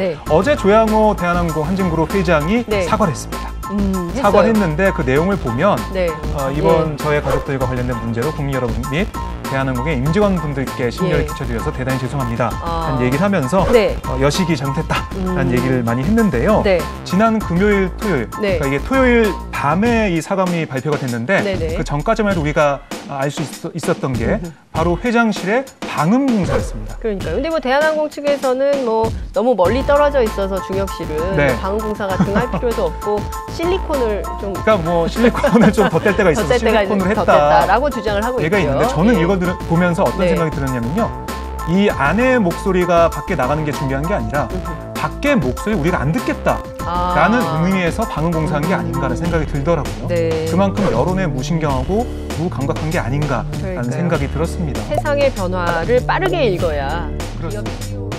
네. 어제 조양호 대한항공 한진그룹 회장이 네. 사과를 했습니다. 음. 사과를 했는데 그 내용을 보면 네. 어, 이번 예. 저의 가족들과 관련된 문제로 국민 여러분 및 대한항공의 임직원 분들께 심려를 예. 끼쳐드려서 대단히 죄송합니다. 아. 라는 얘기를 하면서 네. 어, 여식이 잘못했다라는 음. 얘기를 많이 했는데요. 네. 지난 금요일, 토요일, 네. 그러니까 이게 토요일 밤에 이 사과문이 발표가 됐는데 네네. 그 전까지만 해도 우리가 알 수 있었던 게 바로 회장실의 방음 공사였습니다. 그러니까요. 근데 뭐 대한항공 측에서는 뭐 너무 멀리 떨어져 있어서 중역실은 네. 뭐 방음 공사 같은 거 할 필요도 없고 실리콘을 좀 그러니까 뭐 실리콘을 좀 덧댈 때가 있어서 덧댈 때가 실리콘을 했다. 덧댔다라고 주장을 하고 얘가 있고요. 있는데 저는 예. 이거 들, 보면서 어떤 네. 생각이 들었냐면요. 이 안의 목소리가 밖에 나가는 게 중요한 게 아니라 밖의 목소리 우리가 안 듣겠다 라는 아. 의미에서 방음 공사한 게 아닌가라는 생각이 들더라고요. 네. 그만큼 여론에 무신경하고 무감각한 게 아닌가라는 그러니까요. 생각이 들었습니다. 세상의 변화를 빠르게 읽어야 그렇습니다.